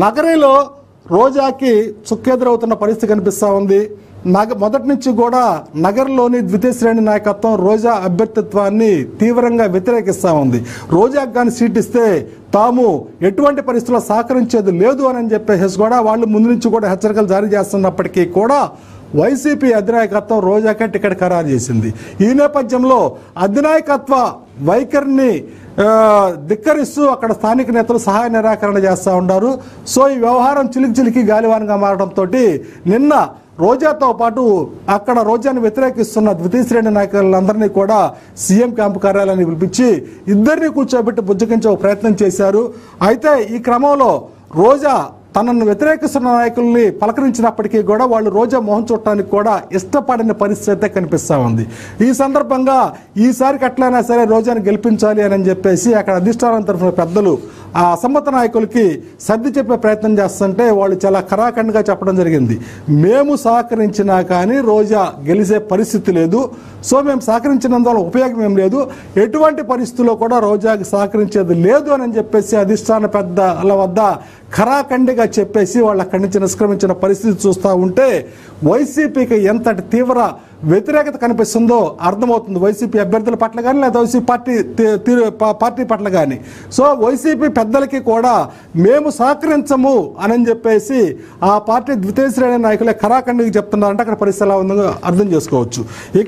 నగరిలో రోజాకి చుక్కెదురవుతున్న పరిస్థితి కనిపిస్తూ ఉంది. నగ మొదటి నుంచి కూడా నగరంలోని ద్వితీయ శ్రేణి నాయకత్వం రోజా అభ్యర్థిత్వాన్ని తీవ్రంగా వ్యతిరేకిస్తూ ఉంది. రోజాకు కానీ సీట్ ఇస్తే తాము ఎటువంటి పరిస్థితుల్లో సహకరించేది లేదు అని చెప్పేసి కూడా వాళ్ళు ముందు నుంచి కూడా హెచ్చరికలు జారీ చేస్తున్నప్పటికీ కూడా వైసీపీ అధినాయకత్వం రోజాకే టికెట్ ఖరారు చేసింది. ఈ నేపథ్యంలో అధినాయకత్వ వైఖరిని ధిక్కరిస్తూ అక్కడ స్థానిక నేతలు సహాయ నిరాకరణ చేస్తూ ఉన్నారు. సో ఈ వ్యవహారం చిలికి చిలికి మారడంతో నిన్న రోజాతో పాటు అక్కడ రోజాను వ్యతిరేకిస్తున్న ద్వితీయ శ్రేణి నాయకులందరినీ కూడా సీఎం క్యాంపు కార్యాలయాన్ని పిలిపించి ఇద్దరిని కూర్చోబెట్టి బుజ్జగించే ప్రయత్నం చేశారు. అయితే ఈ క్రమంలో రోజా తనను వ్యతిరేకిస్తున్న నాయకుల్ని పలకరించినప్పటికీ కూడా వాళ్ళు రోజా మొహం చూడటానికి కూడా ఇష్టపడిన పరిస్థితి అయితే కనిపిస్తా ఉంది. ఈ సందర్భంగా ఈసారికి ఎట్లయినా సరే రోజాను గెలిపించాలి అని చెప్పేసి అక్కడ అధిష్టానం తరఫున పెద్దలు ఆ అసమ్మత నాయకులకి సర్ది చెప్పే ప్రయత్నం చేస్తుంటే వాళ్ళు చాలా కరాఖండ్గా చెప్పడం జరిగింది. మేము సహకరించినా కానీ రోజా గెలిచే పరిస్థితి లేదు. సో మేము సహకరించినందువల్ల ఉపయోగం ఏం లేదు. ఎటువంటి పరిస్థితుల్లో కూడా రోజాకి సహకరించేది లేదు అని చెప్పేసి అధిష్టాన పెద్దల వద్ద ఖరాఖండిగా చెప్పేసి వాళ్ళు అక్కడి నుంచి నిష్క్రమించిన పరిస్థితి చూస్తూ ఉంటే వైసీపీకి ఎంతటి తీవ్ర వ్యతిరేకత కనిపిస్తుందో అర్థమవుతుంది. వైసీపీ అభ్యర్థుల పట్ల కానీ లేదా వైసీపీ పార్టీ తీ- పార్టీ పట్ల కానీ సో వైసీపీ పెద్దలకి కూడా మేము సహకరించము అని చెప్పేసి ఆ పార్టీ ద్వితీయ శ్రేణి నాయకులే ఖరాఖండికి చెప్తున్నారంటే అక్కడ పరిస్థితి ఎలా ఉందో అర్థం చేసుకోవచ్చు. ఇక